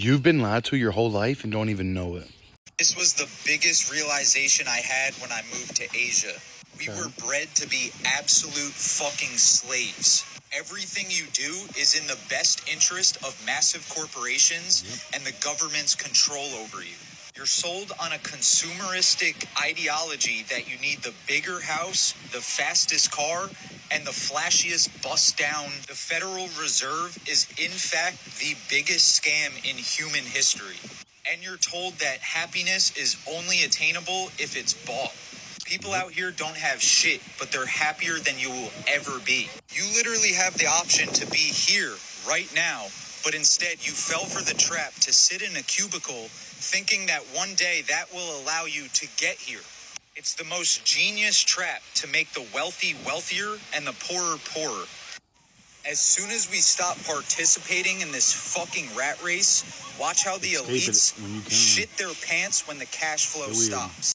You've been lied to your whole life and don't even know it. This was the biggest realization I had when I moved to Asia. We Okay. were bred to be absolute fucking slaves. Everything you do is in the best interest of massive corporations and the government's control over you. You're sold on a consumeristic ideology that you need the bigger house, the fastest car, and the flashiest bust down. The Federal Reserve is, in fact, the biggest scam in human history. And you're told that happiness is only attainable if it's bought. People out here don't have shit, but they're happier than you will ever be. You literally have the option to be here right now, but instead you fell for the trap to sit in a cubicle thinking that one day that will allow you to get here. It's the most genius trap to make the wealthy wealthier and the poorer poorer. As soon as we stop participating in this fucking rat race, watch how the Escape it elites when you can. shit their pants when the cash flow weird. stops.